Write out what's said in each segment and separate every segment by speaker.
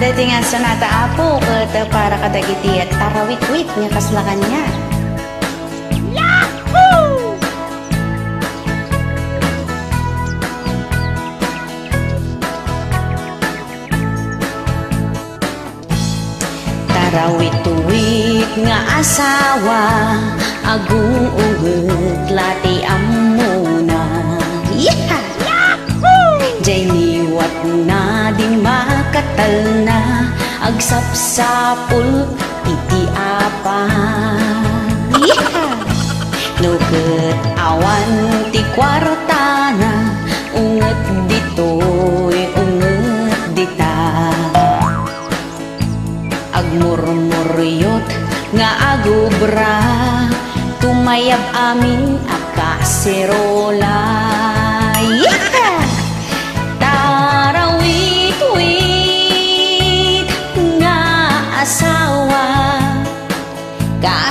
Speaker 1: Nakadating ang sanata apo Kata para kadagiti At tarawit-wit niya kaslakan niya Tarawit-wit nga asawa. Agung uget lati amuna. Yeah! Yahoo! Jamie makatal na Agsapsapul iti apa yeah! Nuket awan ti kwarta na Unget ditoy unget dita. Agmurmuryot nga agubra Tumayab amin akaserola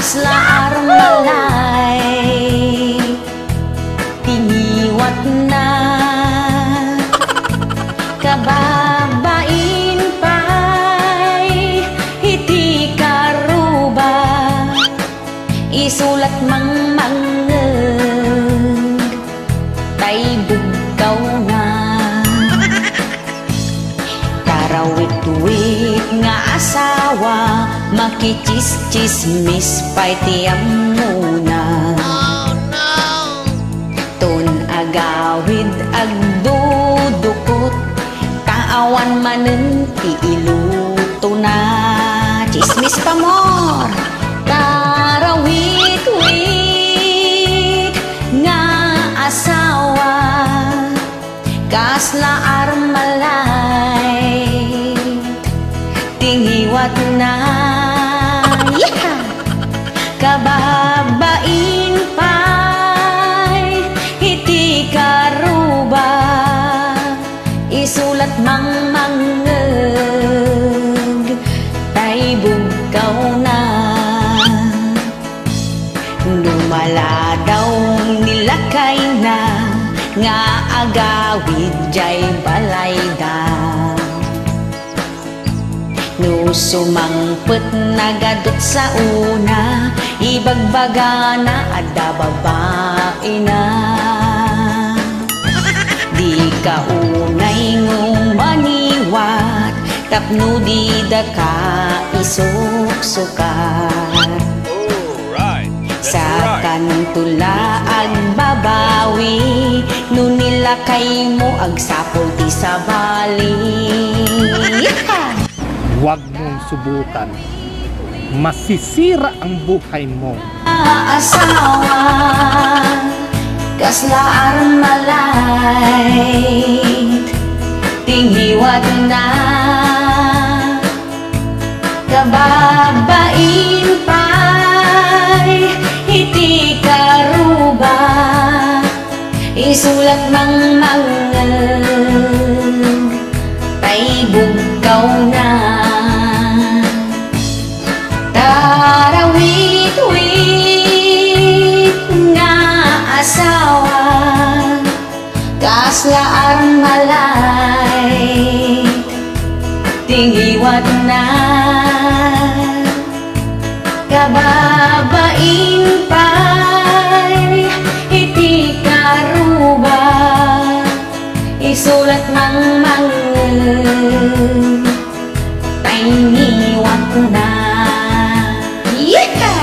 Speaker 1: Kasla armalay Tiniwat na. Kababain pa'y Hiti karuba Isulat mang asawa Makichischismis pa'y tiyam muna
Speaker 2: Oh no!
Speaker 1: Tun agawid agdudukot Kaawan manen ti iluto na Chismis pa more Tarawit-wit nga asawa Kasla Tingiwat na. Yeah! Kababain pa'y Hiti karuba Isulat mang mangeg Tay bugaw na. Dumaladaw nilakay na Nga agawid jay balay da No sumangpet nagadot sa una Ibagbaga na ada babae na. Di ka unay ngong maniwat Tapno di da ka isuksukat.
Speaker 3: Alright.
Speaker 1: sa kantula ag babawi no nilakay mo ag sapol ti sa bali
Speaker 4: Huwag mong subukan. Masisira ang buhay mo.
Speaker 1: asawa kasla armalay tinghiwat na kababain pa'y isulat mang mangeng Iwan na Kababain pa'y Iti karuba Isulat mang mangang Tainiwak na Yeka!